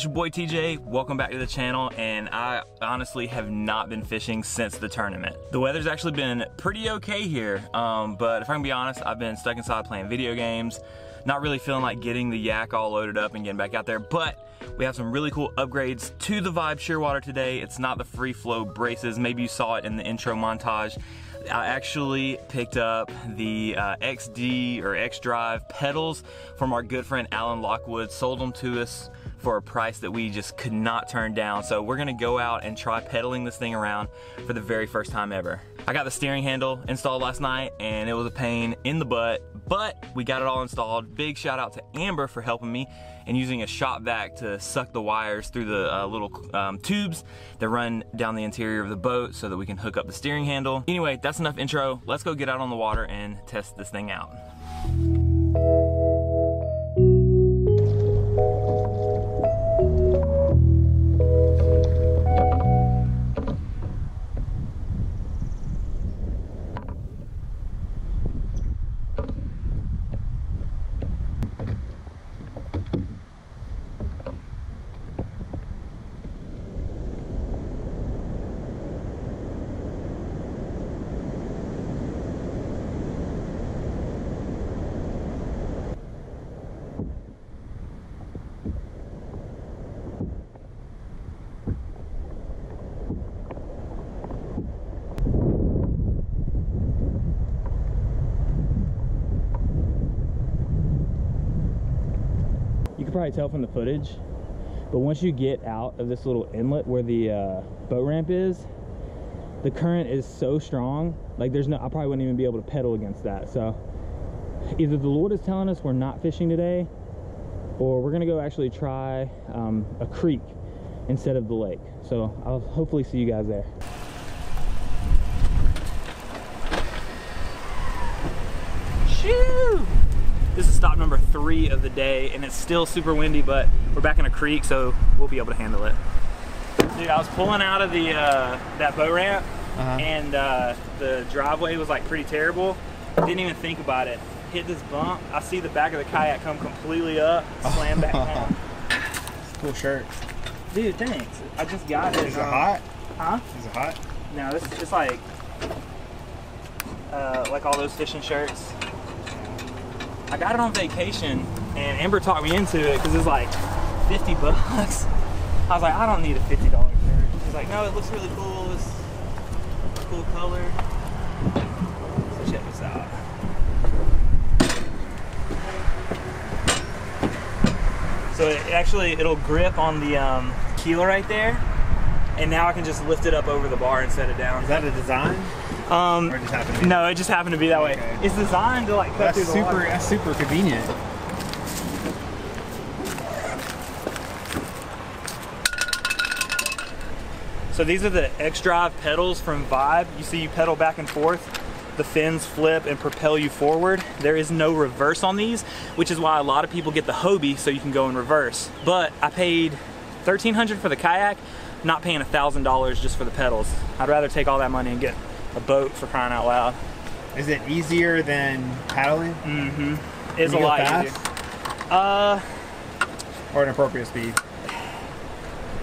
it's your boy Teej. Welcome back to the channel, and I honestly have not been fishing since the tournament. The weather's actually been pretty okay here, um, but if I can be honest, I've been stuck inside playing video games, not really feeling like getting the yak all loaded up and getting back out there, but we have some really cool upgrades to the Vibe Shearwater today. It's not the free flow braces. Maybe you saw it in the intro montage. I actually picked up the uh, XD or X Drive pedals from our good friend Alan Lockwood, sold them to us for a price that we just could not turn down. So we're gonna go out and try pedaling this thing around for the very first time ever. I got the steering handle installed last night and it was a pain in the butt, but we got it all installed. Big shout out to Amber for helping me and using a shop vac to suck the wires through the uh, little um, tubes that run down the interior of the boat so that we can hook up the steering handle. Anyway, that's enough intro. Let's go get out on the water and test this thing out. Can probably tell from the footage, but once you get out of this little inlet where the uh, boat ramp is, the current is so strong, like there's no, I probably wouldn't even be able to pedal against that. So either the Lord is telling us we're not fishing today, or we're gonna go actually try um, a creek instead of the lake. So I'll hopefully see you guys there. Shoo! This is stop number three of the day, and it's still super windy, but we're back in a creek, so we'll be able to handle it. Dude, I was pulling out of the uh, that boat ramp, Uh-huh. and uh, the driveway was like pretty terrible. Didn't even think about it. Hit this bump. I see the back of the kayak come completely up, slam back down. Cool shirt. Dude, thanks. I just got it. Is it um, hot? Huh? Is it hot? No, this is just like uh, like all those fishing shirts. I got it on vacation, and Amber talked me into it because it's like 50 bucks. I was like, I don't need a $50 shirt. She's like, no, it looks really cool. It's a cool color. So check this out. So it actually, it'll grip on the um, keel right there. And now I can just lift it up over the bar and set it down. Is that a design? Um, it just happened to be? no, it just happened to be that way. It's designed to like cut That's through the super. water. That's super convenient. So these are the X-Drive pedals from Vibe. You see you pedal back and forth. The fins flip and propel you forward. There is no reverse on these, which is why a lot of people get the Hobie so you can go in reverse. But I paid 1300 for the kayak, not paying $1,000 just for the pedals. I'd rather take all that money and get a boat for crying out loud. Is it easier than paddling? It's Can a lot fast? easier. Uh, Or an appropriate speed?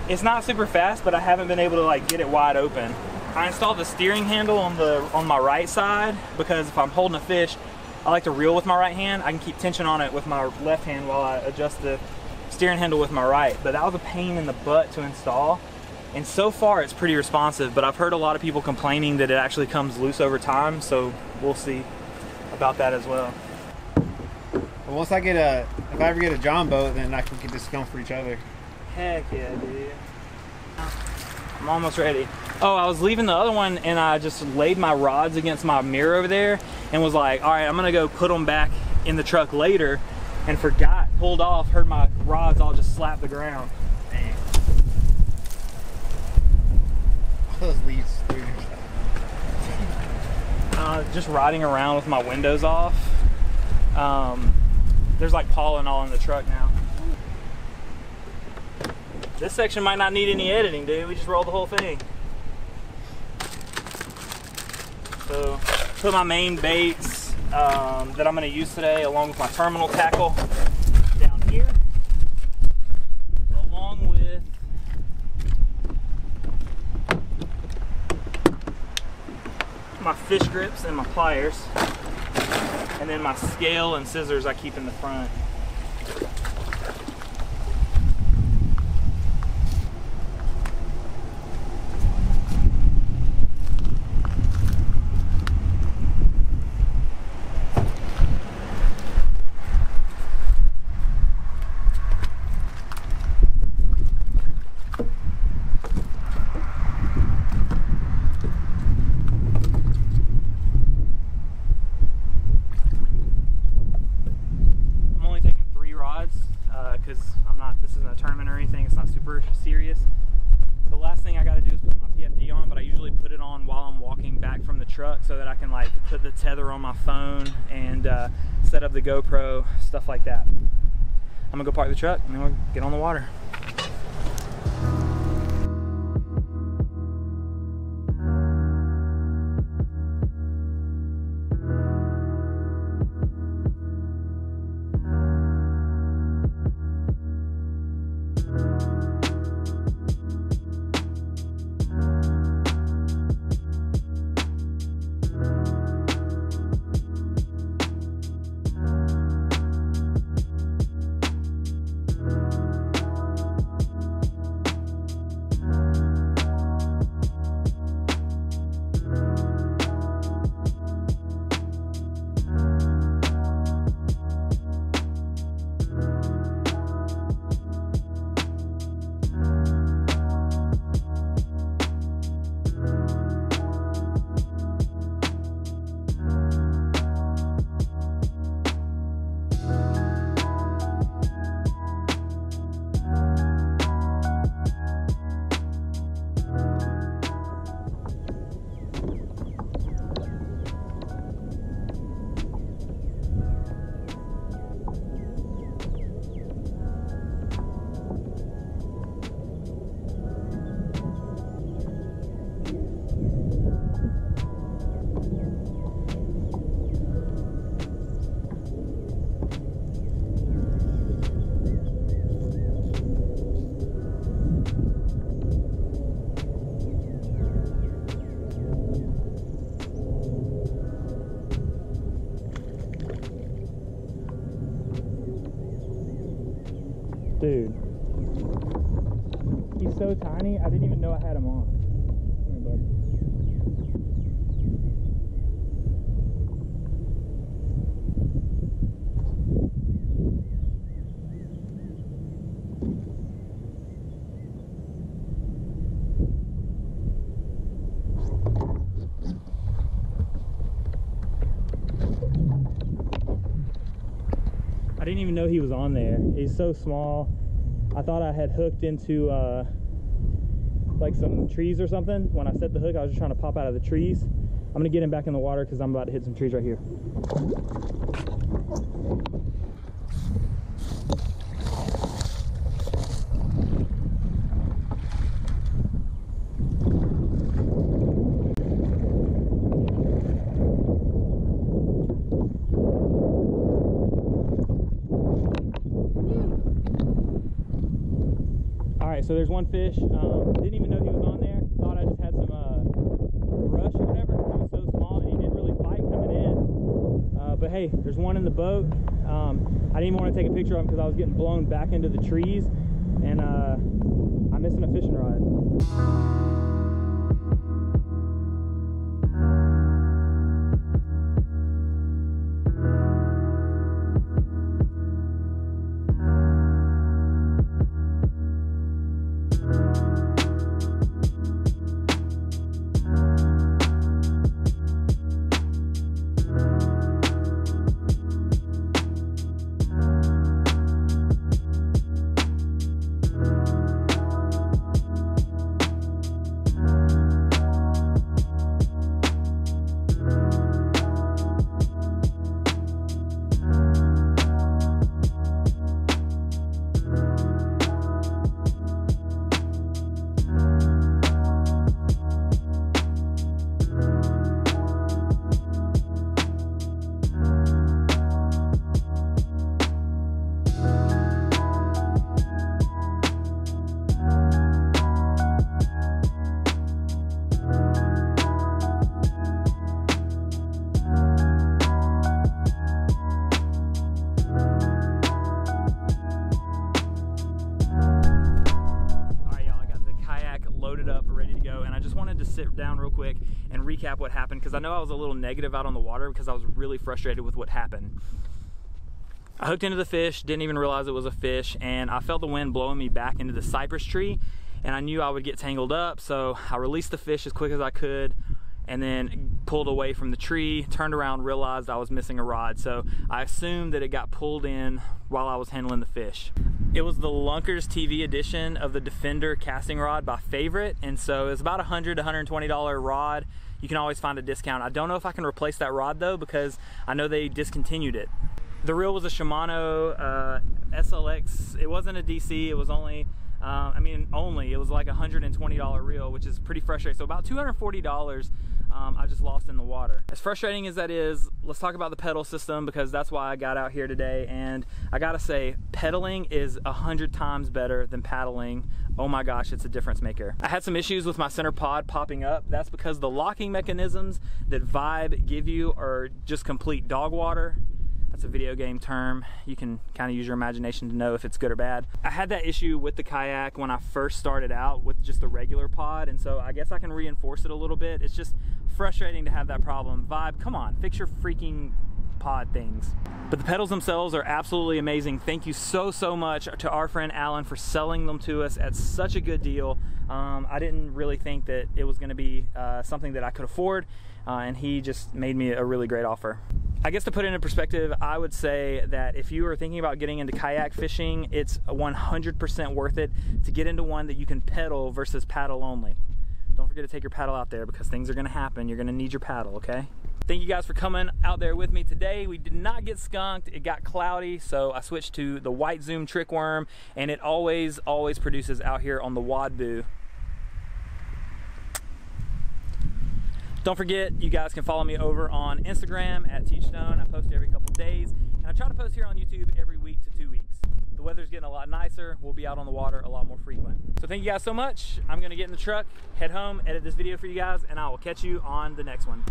It's not super fast, but I haven't been able to like get it wide open. I installed the steering handle on the on my right side because if I'm holding a fish, I like to reel with my right hand. I can keep tension on it with my left hand while I adjust the steering handle with my right. But that was a pain in the butt to install. And so far it's pretty responsive, but I've heard a lot of people complaining that it actually comes loose over time, so we'll see about that as well. Once I get a, if I ever get a John boat, then I can get this going for each other. Heck yeah, dude. I'm almost ready. Oh, I was leaving the other one and I just laid my rods against my mirror over there and was like, all right, I'm gonna go put them back in the truck later and forgot, pulled off, heard my rods all just slap the ground. Dang. All through your. Uh, just riding around with my windows off. Um, there's like pollen all in the truck now. This section might not need any editing, dude. We just rolled the whole thing. So, put my main baits um, that I'm going to use today, along with my terminal tackle, down here, along my fish grips and my pliers. And then my scale and scissors I keep in the front. I'm only taking three rods because I'm not. This isn't a tournament or anything. It's not super serious. The last thing I got to do is put my PFD on, but I usually put it on while I'm walking back from the truck so that I can like put the tether on my phone and uh, set up the GoPro, stuff like that. I'm gonna go park the truck and then we'll get on the water. Dude. He's so tiny, I didn't even know I had him on. Come here, bud. I didn't even know he was on there. He's so small. I thought I had hooked into uh, like some trees or something. When I set the hook, I was just trying to pop out of the trees. I'm gonna get him back in the water because I'm about to hit some trees right here. So there's one fish. Um, didn't even know he was on there. Thought I just had some uh, brush or whatever. Was so small and he didn't really fight coming in. Uh, but hey, there's one in the boat. Um, I didn't even want to take a picture of him because I was getting blown back into the trees, and uh, I'm missing a fishing rod. Sit down real quick and recap what happened because I know I was a little negative out on the water because I was really frustrated with what happened. I hooked into the fish, didn't even realize it was a fish, and I felt the wind blowing me back into the cypress tree, and I knew I would get tangled up, so I released the fish as quick as I could, and then pulled away from the tree, turned around, realized I was missing a rod. So I assumed that it got pulled in while I was handling the fish. It was the Lunkers TV edition of the Defender casting rod by Favorite. And so it's about a $100 $120 rod. You can always find a discount. I don't know if I can replace that rod though, because I know they discontinued it. The reel was a Shimano uh, SLX. It wasn't a DC, it was only uh, I mean, only it was like a $120 reel, which is pretty frustrating. So about $240 um, I just lost in the water. As frustrating as that is, let's talk about the pedal system because that's why I got out here today. And I gotta say, pedaling is a hundred times better than paddling. Oh my gosh, it's a difference maker. I had some issues with my center pod popping up. That's because the locking mechanisms that Vibe give you are just complete dog water that's a video game term. You can kind of use your imagination to know if it's good or bad. I had that issue with the kayak when I first started out with just the regular pod, and so I guess I can reinforce it a little bit. It's just frustrating to have that problem. Vibe, come on, fix your freaking pod things. But the pedals themselves are absolutely amazing. Thank you so, so much to our friend Alan for selling them to us at such a good deal. Um, I didn't really think that it was gonna be uh, something that I could afford, uh, and he just made me a really great offer. I guess to put it in perspective, I would say that if you are thinking about getting into kayak fishing, it's 100% worth it to get into one that you can pedal versus paddle only. Don't forget to take your paddle out there because things are gonna happen. You're gonna need your paddle, okay? Thank you guys for coming out there with me today. We did not get skunked. It got cloudy, so I switched to the White Zoom Trick Worm, and it always, always produces out here on the Wadboo. Don't forget, you guys can follow me over on Instagram at TeejStone. I post every couple days, and I try to post here on YouTube every week to two weeks. The weather's getting a lot nicer. We'll be out on the water a lot more frequent. So thank you guys so much. I'm gonna get in the truck, head home, edit this video for you guys, and I will catch you on the next one.